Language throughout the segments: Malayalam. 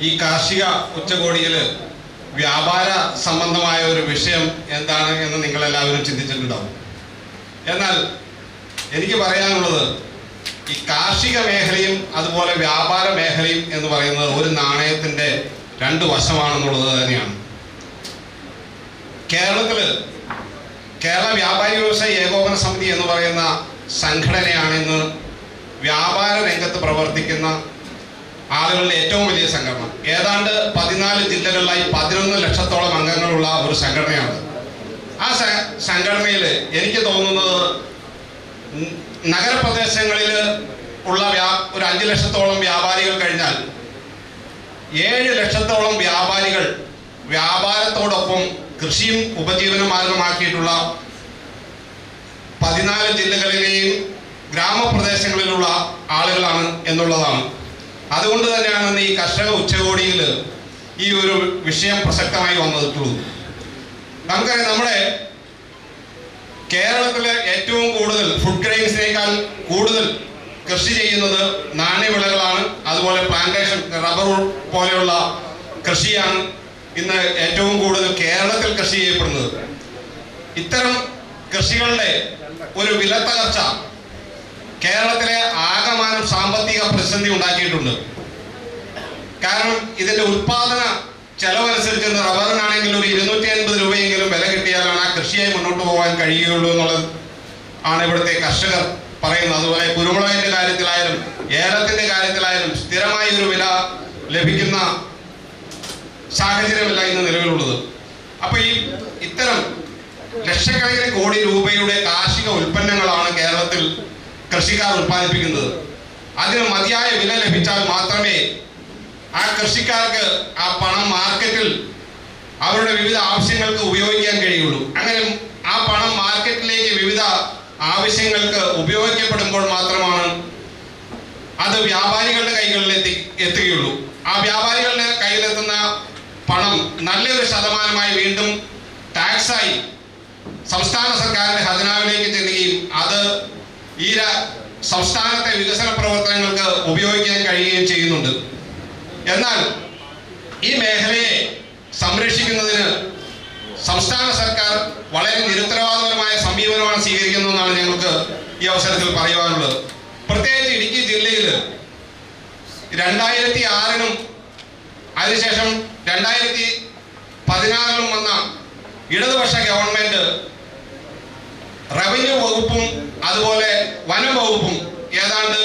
ഈ കാർഷിക ഉച്ചകോടിയിൽ വ്യാപാര സംബന്ധമായ ഒരു വിഷയം എന്താണ് എന്ന് നിങ്ങൾ എല്ലാവരും ചിന്തിച്ചിട്ടുണ്ടാവും. എന്നാൽ എനിക്ക് പറയാനുള്ളത് ഈ കാർഷിക മേഖലയും അതുപോലെ വ്യാപാര മേഖലയും എന്ന് പറയുന്നത് ഒരു നാണയത്തിന്റെ രണ്ട് വശമാണെന്നുള്ളത് തന്നെയാണ്. കേരളത്തിൽ കേരള വ്യാപാരി വ്യവസായ ഏകോപന സമിതി എന്ന് പറയുന്ന സംഘടനയാണ് ഇന്ന് വ്യാപാര രംഗത്ത് പ്രവർത്തിക്കുന്ന ആളുകളുടെ ഏറ്റവും വലിയ സംഘടന. ഏതാണ്ട് പതിനാല് ജില്ലകളിലായി പതിനൊന്ന് ലക്ഷത്തോളം അംഗങ്ങളുള്ള ഒരു സംഘടനയാണ്. ആ സംഘടനയിൽ എനിക്ക് തോന്നുന്നത് നഗരപ്രദേശങ്ങളിൽ ഉള്ള വ്യാ ഒരു അഞ്ച് ലക്ഷത്തോളം വ്യാപാരികൾ കഴിഞ്ഞാൽ ഏഴ് ലക്ഷത്തോളം വ്യാപാരികൾ വ്യാപാരത്തോടൊപ്പം കൃഷിയും ഉപജീവന മാർഗമാക്കിയിട്ടുള്ള പതിനാല് ജില്ലകളിലെയും ഗ്രാമപ്രദേശങ്ങളിലുള്ള ആളുകളാണ് എന്നുള്ളതാണ് അതുകൊണ്ട് തന്നെയാണ് ഈ കർഷക ഉച്ചകോടിയിൽ ഈ ഒരു വിഷയം പ്രസക്തമായി വന്നിട്ടുള്ളത്. നമുക്കറിയാം നമ്മുടെ കേരളത്തിലെ ഏറ്റവും കൂടുതൽ ഫുഡ് ഗ്രെയിൻസിനേക്കാൾ കൂടുതൽ കൃഷി ചെയ്യുന്നത് നാണ്യവിളകളാണ്. അതുപോലെ പ്ലാന്റേഷൻ റബ്ബർ പോലെയുള്ള കൃഷിയാണ് ഇന്ന് ഏറ്റവും കൂടുതൽ കേരളത്തിൽ കൃഷി ചെയ്യപ്പെടുന്നത്. ഇത്തരം കൃഷികളുടെ ഒരു വില തകർച്ച കേരളത്തിലെ ആകമാനം സാമ്പത്തിക പ്രതിസന്ധി ഉണ്ടാക്കിയിട്ടുണ്ട്. കാരണം ഇതിന്റെ ഉത്പാദന ചെലവനുസരിച്ച് റബ്ബറിനാണെങ്കിൽ ഒരു ഇരുന്നൂറ്റി അൻപത് രൂപയെങ്കിലും വില കിട്ടിയാലാണ് ആ കൃഷിയായി മുന്നോട്ട് പോകാൻ കഴിയുകയുള്ളൂ എന്നുള്ളത് ആണ് ഇവിടുത്തെ കർഷകർ പറയുന്നത്. അതുപോലെ കുരുമുളകിന്റെ കാര്യത്തിലായാലും ഏലത്തിന്റെ കാര്യത്തിലായാലും സ്ഥിരമായി ഒരു വില ലഭിക്കുന്ന സാഹചര്യമല്ല ഇന്ന് നിലവിലുള്ളത്. അപ്പൊ ഈ ഇത്തരം ലക്ഷക്കണക്കിന് കോടി രൂപയുടെ കാർഷിക ഉൽപ്പന്നങ്ങളാണ് കേരളത്തിൽ കൃഷിക്കാർ ഉൽപ്പാദിപ്പിക്കുന്നത്. അതിന് മതിയായ വില ലഭിച്ചാൽ മാത്രമേ ആ കൃഷിക്കാർക്ക് ആ പണം മാർക്കറ്റിൽ അവരുടെ വിവിധ ആവശ്യങ്ങൾക്ക് ഉപയോഗിക്കാൻ കഴിയുള്ളൂ. അങ്ങനെ ആ പണം മാർക്കറ്റിലേക്ക് വിവിധ ആവശ്യങ്ങൾക്ക് ഉപയോഗിക്കപ്പെടുമ്പോൾ മാത്രമാണ് അത് വ്യാപാരികളുടെ കൈകളിൽ എത്തി എത്തുകയുള്ളൂ. ആ വ്യാപാരികളുടെ കയ്യിലെത്തുന്ന പണം നല്ലൊരു ശതമാനമായി വീണ്ടും ടാക്സായി സംസ്ഥാന സർക്കാരിന്റെ ഖജനാവിലേക്ക് ചെല്ലുകയും അത് ഈ സംസ്ഥാനത്തെ വികസന പ്രവർത്തനങ്ങൾക്ക് ഉപയോഗിക്കാൻ കഴിയുകയും ചെയ്യുന്നുണ്ട്. എന്നാൽ ഈ മേഖലയെ സംരക്ഷിക്കുന്നതിന് സംസ്ഥാന സർക്കാർ വളരെ നിരുത്തരവാദപരമായ സമീപനമാണ് സ്വീകരിക്കുന്നതെന്നാണ് ഞങ്ങൾക്ക് ഈ അവസരത്തിൽ പറയുവാനുള്ളത്. പ്രത്യേകിച്ച് ഇടുക്കി ജില്ലയിൽ രണ്ടായിരത്തി ആറിനും അതിനുശേഷം രണ്ടായിരത്തി പതിനാറിലും വന്ന ഇടതുപക്ഷ ഗവൺമെന്റ് റവന്യൂ വകുപ്പും അതുപോലെ വനം വകുപ്പും ഏതാണ്ട്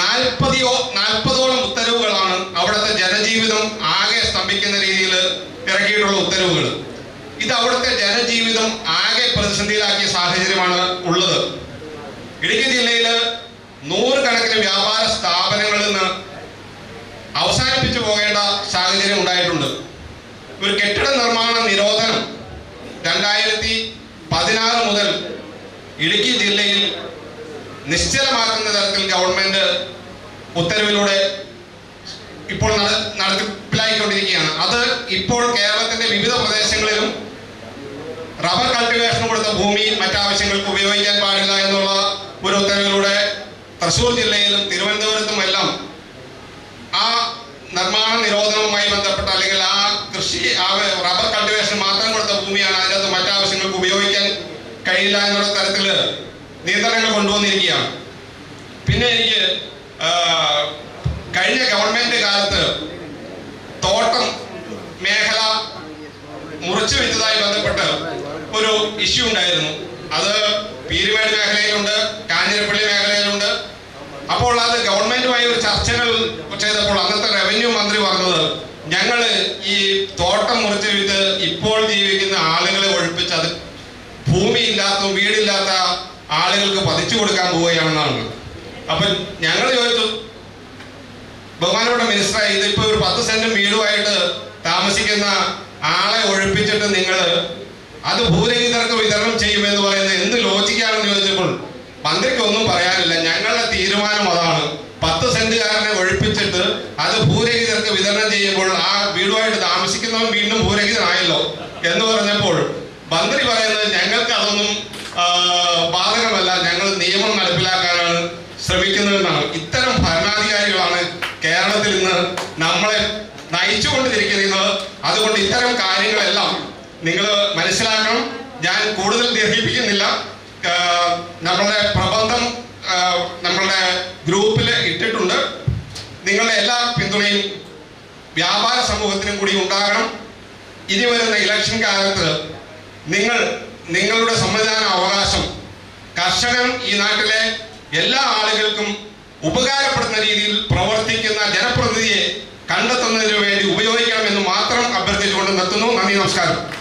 നാൽപ്പതിയോ നാൽപ്പതോളം ഉത്തരവുകളാണ് അവിടുത്തെ ജനജീവിതം ആകെ സ്തംഭിക്കുന്ന രീതിയിൽ ഇറക്കിയിട്ടുള്ള ഉത്തരവുകൾ. ഇത് അവിടുത്തെ ജനജീവിതം ആകെ പ്രതിസന്ധിയിലാക്കിയ സാഹചര്യമാണ് ഉള്ളത്. ഇടുക്കി ജില്ലയിൽ നൂറുകണക്കിന് വ്യാപാര സ്ഥാപനങ്ങളിൽ നിന്ന് അവസാനിപ്പിച്ചു പോകേണ്ട സാഹചര്യം ഉണ്ടായിട്ടുണ്ട്. ഒരു കെട്ടിട നിർമ്മാണ നിരോധനം ഇടുക്കി ജില്ലയിൽ നിശ്ചലമാക്കുന്ന തരത്തിൽ ഗവൺമെന്റ് ഉത്തരവിലൂടെ ഇപ്പോൾ നട- നടപ്പിലായിക്കൊണ്ടിരിക്കുകയാണ്. അത് ഇപ്പോൾ കേരളത്തിന്റെ വിവിധ പ്രദേശങ്ങളിലും റബ്ബർ കൾട്ടിവേഷൻ കൊടുത്ത ഭൂമി മറ്റാവശ്യങ്ങൾക്ക് ഉപയോഗിക്കാൻ പാടില്ല എന്നുള്ള ഒരു ഉത്തരവിലൂടെ തൃശൂർ ജില്ലയിലും തിരുവനന്തപുരത്തും എല്ലാം ആ നിർമ്മാണ നിരോധനവുമായി ബന്ധപ്പെട്ട അല്ലെങ്കിൽ ആ കൃഷി ആ റബ്ബർ കൾട്ടിവേഷൻ മാത്രം കൊടുത്ത ഭൂമിയാണ് അതിനകത്ത് മറ്റാവശ്യങ്ങൾക്ക് ഉപയോഗിക്കാൻ കഴിയില്ല എന്നുള്ള തരത്തിൽ നിയന്ത്രണങ്ങൾ കൊണ്ടുവന്നിരിക്കുകയാണ്. പിന്നെ എനിക്ക് കഴിഞ്ഞ ഗവൺമെന്റ് കാലത്ത് തോട്ടം മേഖല മുറിച്ചു വെച്ചതായി ബന്ധപ്പെട്ട് ഒരു ഇഷ്യൂ ഉണ്ടായിരുന്നു. അത് പീരുമേട് മേഖലയിലുണ്ട് കാഞ്ഞിരപ്പള്ളി മേഖലയിലുണ്ട്. അപ്പോൾ അത് ഗവൺമെന്റുമായി ഒരു ചർച്ചകൾ ചെയ്തപ്പോൾ അന്നത്തെ റവന്യൂ മന്ത്രി പറഞ്ഞത് ഞങ്ങൾ ഈ തോട്ടം മുറിച്ച് ഭൂമിയില്ലാത്ത വീടില്ലാത്ത ആളുകൾക്ക് പതിച്ചു കൊടുക്കാൻ പോവുകയാണെന്നാണ് അപ്പൊ ഞങ്ങൾ ചോദിച്ചു ബഹുമാനപ്പെട്ട മിനിസ്റ്റർ ഇതിപ്പോ ഒരു പത്ത് സെന്റ് വീടുമായിട്ട് താമസിക്കുന്ന ആളെ ഒഴിപ്പിച്ചിട്ട് നിങ്ങൾ അത് ഭൂരഹിതർക്ക് വിതരണം ചെയ്യുമെന്ന് പറയുന്നത് എന്ത് ലോജിക്കാണെന്ന് ചോദിച്ചപ്പോൾ മന്ത്രിക്ക് ഒന്നും പറയാനില്ല. ഞങ്ങളുടെ തീരുമാനം അതാണ്. പത്ത് സെന്റുകാരനെ ഒഴിപ്പിച്ചിട്ട് അത് ഭൂരഹിതർക്ക് വിതരണം ചെയ്യുമ്പോൾ ആ വീടുമായിട്ട് താമസിക്കുന്നവൻ വീണ്ടും ഭൂരഹിതനായല്ലോ എന്ന് പറഞ്ഞപ്പോൾ മന്ത്രി പറയുന്നത് ഞങ്ങൾക്ക് അതൊന്നും ആ, ബാധകമല്ല ഞങ്ങൾ നിയമം നടപ്പിലാക്കാനാണ് ശ്രമിക്കുന്നതെന്നാണ് ഇത്തരം ഭരണാധികാരികളാണ് കേരളത്തിൽ ഇന്ന് നമ്മളെ നയിച്ചുകൊണ്ടിരിക്കുന്നത് അതുകൊണ്ട് ഇത്തരം കാര്യങ്ങളെല്ലാം നിങ്ങൾ മനസ്സിലാക്കണം. ഞാൻ കൂടുതൽ ദീർഘിപ്പിക്കുന്നില്ല. നമ്മളുടെ പ്രബന്ധം നമ്മളുടെ ഗ്രൂപ്പിൽ ഇട്ടിട്ടുണ്ട്. നിങ്ങളുടെ എല്ലാ പിന്തുണയും വ്യാപാര സമൂഹത്തിനും കൂടി ഉണ്ടാകണം. ഇനി വരുന്ന ഇലക്ഷൻ കാലത്ത് നിങ്ങൾ നിങ്ങളുടെ സമ്മതിദാന അവകാശം കർഷകൻ ഈ നാട്ടിലെ എല്ലാ ആളുകൾക്കും ഉപകാരപ്പെടുന്ന രീതിയിൽ പ്രവർത്തിക്കുന്ന കണ്ടെത്തുന്നതിന് വേണ്ടി ഉപയോഗിക്കണമെന്ന് മാത്രം അഭ്യർത്ഥിച്ചുകൊണ്ട് നിർത്തുന്നു. നന്ദി നമസ്കാരം.